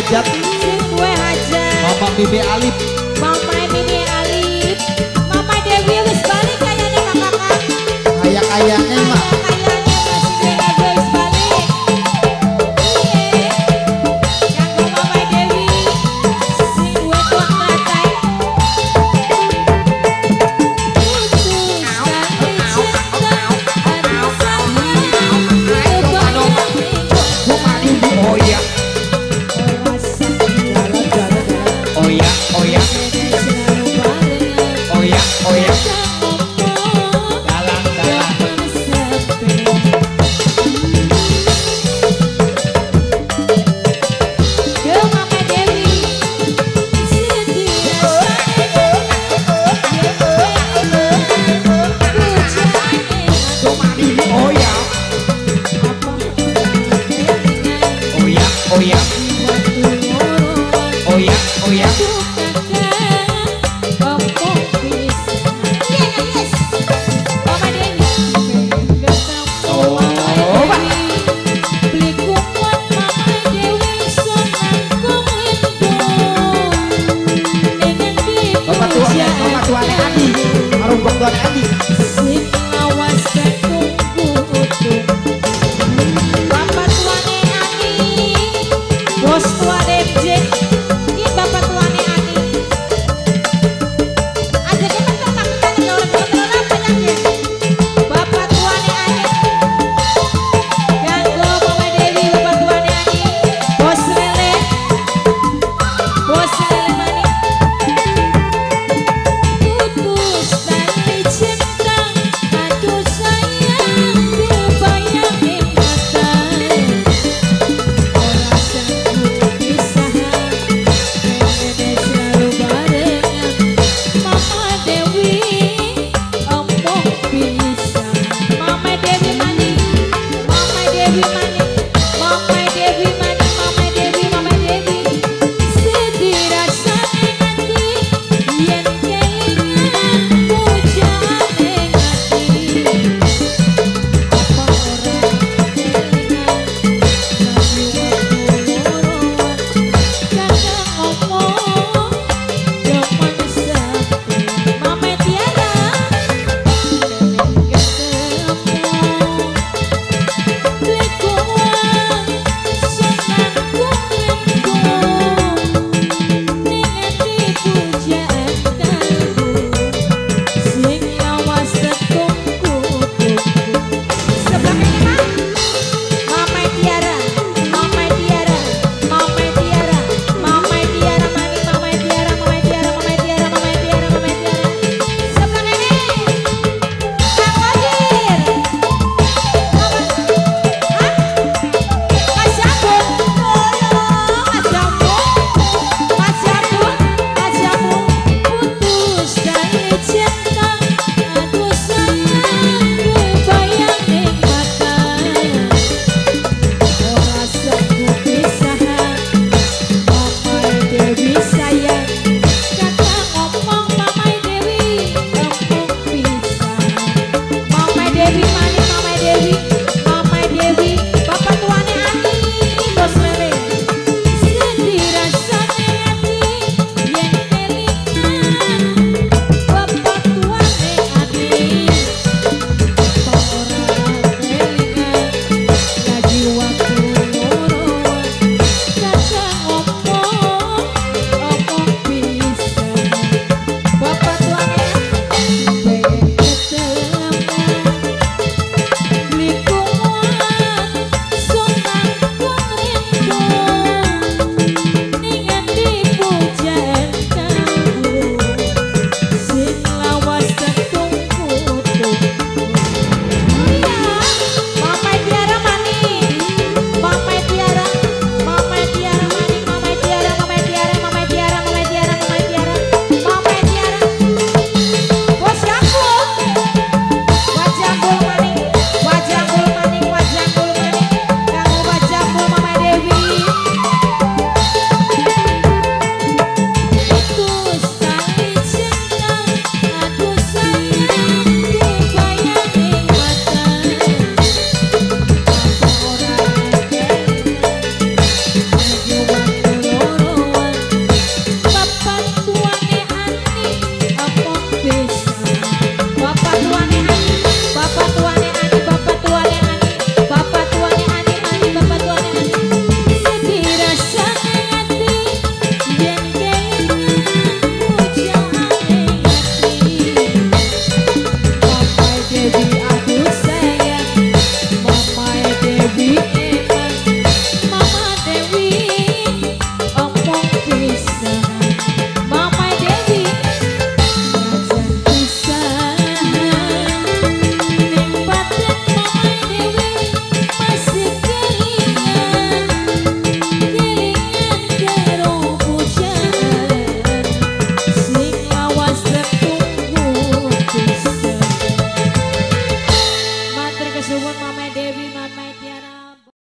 Hajat Kue Hajat Bapak Bibi Alip.